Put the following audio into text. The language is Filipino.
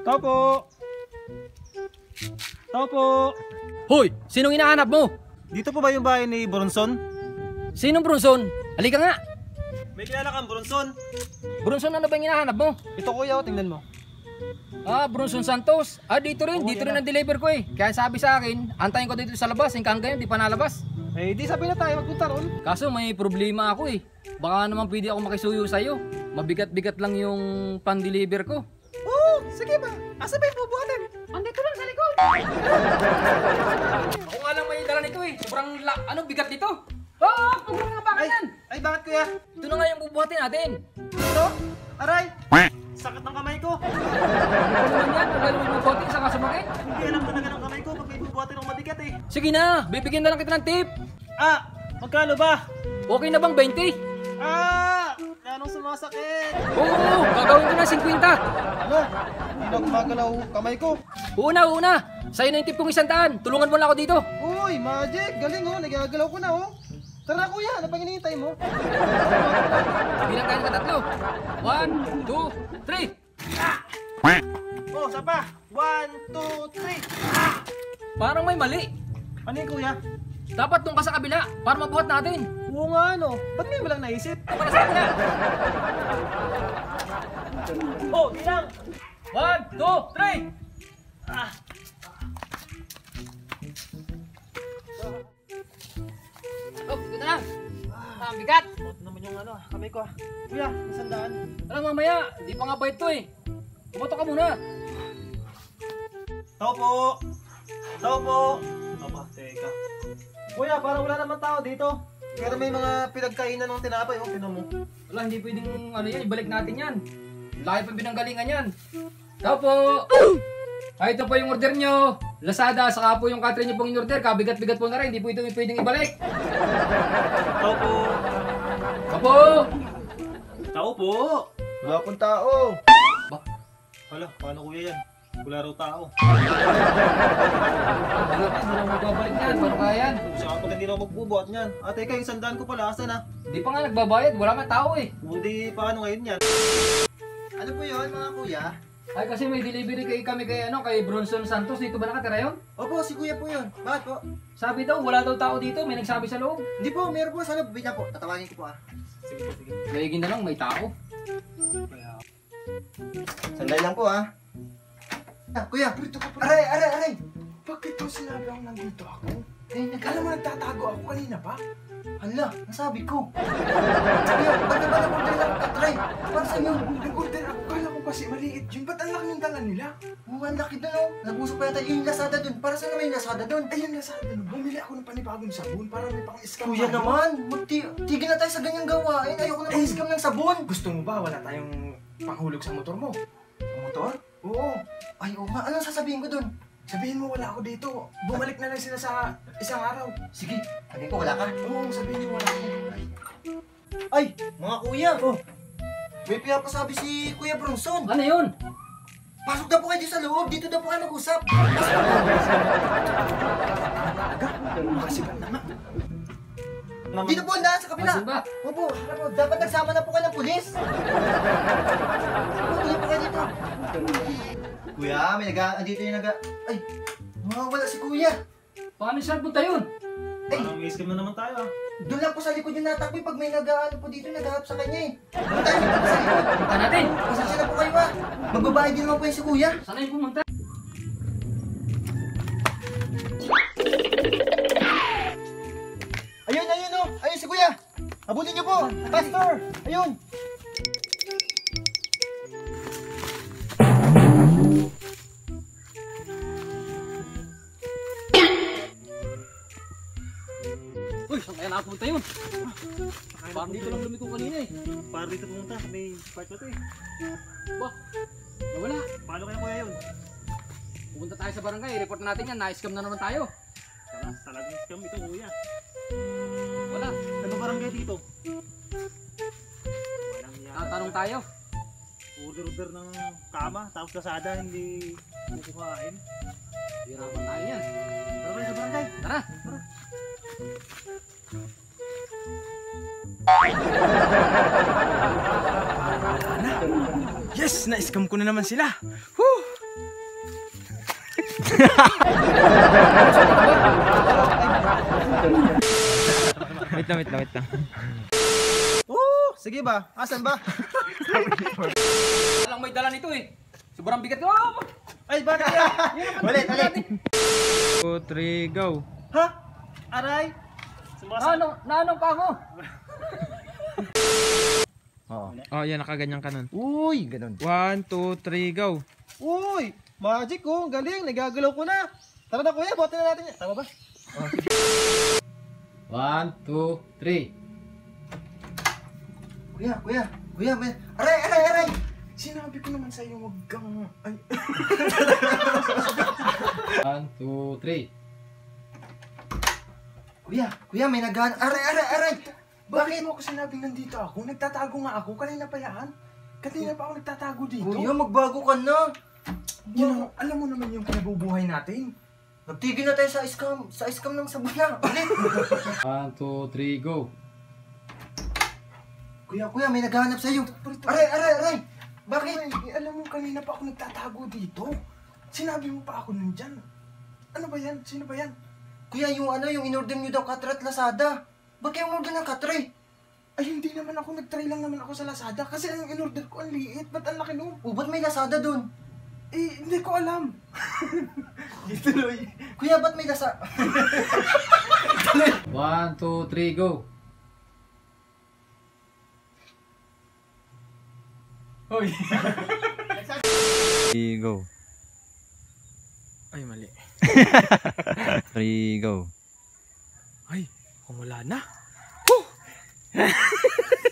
Tao po! Tao po! Hoy, sinong hinahanap mo? Dito po ba yung bahay ni Bronson? Sinong Brunson? Halika nga. May kilala kang Bronson? Brunson ano ba yung hinahanap mo? Ito kuya, oh, tingnan mo. Ah, Brunson Santos. Ah, dito rin. Oo, dito yan rin ang deliver ko eh. Kaya sabi sa akin, antayin ko dito sa labas. Hanggang ngayon, di pa nalabas. Eh, di sabi na tayo magpunta roon. Kaso may problema ako eh. Baka naman pwede ako makisuyo sa'yo. Mabigat-bigat lang yung pan-deliver ko. Oo, sige ba? Asa ba yung bubuhatin? Andito lang sa likod. ako nga lang may dala nito eh. Sobrang la ano, bigat nito. Oo, oh, pagod nga baka Ay, yan. ay bakit kuya? Ito na nga yung bubuhatin natin. Ito? Aray! Sakit ng kamay ko. Ano naman yan? Kung gano'n bubuhatin, saka sumakit. Hindi alam talaga ng kamay ko pag may bubuhatin ng mabigat eh. Sige na, bibigyan na lang kita ng tip. Ah, magkano ba? Okay na bang 20? Ah, lalong sumasakit. Oo, gagawin ko na 50. Ano? Hindi na gumagalaw kamay ko. Una, una. Sa'yo na yung tip kong isang daan. Tulungan mo lang ako dito. Uy, magic! Galing oh, nagagalaw ko na oh. Tara kuya, ano pang hinihintay mo? Bilang tayo ka tatlo. One, two, three. Oh, sapa! One, two, three! Parang may mali. Ano yung kuya? Dapat nung ka sa kabila para mabuhat natin. Oo nga ano, ba't ngayon mo lang naisip? Para sa kabila. Oh, bilang! One, two, three. Ah. Oh, ito na. Ah, bigat. Ito naman yung ano, kamay ko ah. Kuya, isang daan. Alam mamaya, di pa nga ba ito eh. Pumoto ka muna. Tao po! Tao po! Kuya, parang wala naman tao dito. Pero may mga pinagkainan ng tinapay, oh, tinan mo. Wala, hindi pwedeng ano yan, ibalik natin yan. Laki pa binanggalingan yan. Tao po! Ay, ito po yung order nyo. Lazada, saka po yung Catherine nyo pong in-order. Kabigat-bigat po na rin, hindi po ito pwedeng ibalik. Tao po! Tao po! Tao po! Wala pong tao. Ba? Hala, paano kuya yan? Wala raw tao. Wala pa, hindi na magbabalik yan. Paano kaya yan? Saka pag hindi na magbubuhat niyan. Ah, teka, yung sandaan ko pala, asan ah? Hindi pa nga nagbabayad, wala nga tao eh. Buti paano ngayon yan? Ano po yun mga kuya? Ay kasi may delivery kay kami kay ano kay Bronson Santos dito ba nakatira yun? Opo, si kuya po yun. Bakit po? Sabi daw wala daw tao dito, may nagsabi sa loob. Hindi po, meron po. Sana bibigyan po. Tatawagin ko po ah. Sige, sige. Mayigin na lang may tao. Sandali lang po ah. Ah, kuya. Aray, aray, aray. Bakit mo sinabi ako nandito ako? Eh, nag- Alam mo nagtatago ako kanina pa? Hala, nasabi ko. Kuya, ba't ba na-order lang katry? Para sa inyo. Nag-order ako. Kala ko kasi maliit yun. Ba't ang laki ng dala nila? Oh, ang laki doon oh. Nag-usap pa yata yung Lazada doon. Para saan naman yung Lazada doon? Ayun na sa atin. Bumili ako ng panibagong sabon para may pang-scam. Kuya tayo. naman, magti- tigil na tayo sa ganyang gawain. Ayoko na mag-scam ng sabon. Gusto mo ba wala tayong panghulog sa motor mo? Motor? Oo. Ay, oo nga. Anong sasabihin ko doon? Sabihin mo wala ako dito. Bumalik na lang sila sa isang araw. Sige, sabihin ko wala ka. Oo, sabihin mo wala ako. Ay, mga kuya. Oh. May pinapasabi si Kuya Bronson. Ano yun? Pasok na po kayo sa loob. Dito na po kayo mag-usap. Kasi ba naman? Dito po, daan sa kabila. Asan ba? Opo, opo, dapat nagsama na po kayo ng pulis. Tuloy po kayo dito. Kuya, may naga, andito yung naga, ay, mawawala si kuya. Paano siya punta yun? Parang may scam na naman tayo ah. Doon lang po sa likod yung natakbo pag may nagaano po dito, nagahap sa kanya eh. Doon tayo dito sa likod. Punta natin. Pasensya na po kayo ah. Magbabayad din naman po yung si kuya. Sana yung pumunta. Ayun, ayun oh. Ayun si kuya. Abutin niyo po. Pastor. Ayun. Saan kaya nakapunta yun? Parang dito lang lumiko kanina eh. Para dito pumunta, may part na to eh. Ba? Nawala. Paano kaya kuya yun? Pupunta tayo sa barangay, report natin yan, na-scam na naman tayo. Tara, talagang scam ito kuya. Wala. Ano barangay dito? Tatanong tayo. Order-order ng kama, tapos kasada, hindi kukuhain. Hirapan tayo yan. Tara sa barangay. Tara. Yes! Na-scam ko na naman sila. Whew! wait lang, wait lang, wait lang. Oo, sige ba? Asan ba? Walang may dala nito eh. Sobrang bigat. Oh! Ay, bakit? Ulit, ulit. 2, 3, go. Ha? Aray? Sumasama. Ano? Nanong pa ako? Oh, yan, nakaganyan ka nun. Uy, ganun. 1, 2, 3, go. Uy, magic oh, galing, nagagalaw ko na. Tara na kuya, bote na natin yan. Tama ba? One, two, three. Kuya, kuya, kuya, kuya. Aray, aray, aray. Sinabi ko naman sa'yo, wag kang... Ay, One, two, three. Kuya, kuya, may naghan. Aray, aray, aray. bakit mo ako sinabing nandito ako? Nagtatago nga ako. Kanina pa yan. Kanina pa ako nagtatago dito. Kuya, magbago ka na. Yun ang- alam mo naman yung kinabubuhay natin. Nagtigil na tayo sa scam, sa scam ng sabuna. Ulit. One, two, three, go. kuya, kuya, may naghahanap sa'yo. Aray, aray, aray. Bakit? Ay, eh, alam mo, kanina pa ako nagtatago dito. Sinabi mo pa ako nandyan. Ano ba yan? Sino ba yan? Kuya, yung ano, yung in-order nyo daw katre at Lazada. Ba't kayo order ng katre? Ay, hindi naman ako. Nag-try lang naman ako sa Lazada. Kasi ang in-order ko, ang liit. Ba't ang laki nun? O, ba't may Lazada dun? Eh, hindi ko alam. Ituloy. Kuya, ba't may Lazada? One, two, three, go. Hoy. go. Ay, mali. 3, go. Ay, kung wala na. Whew!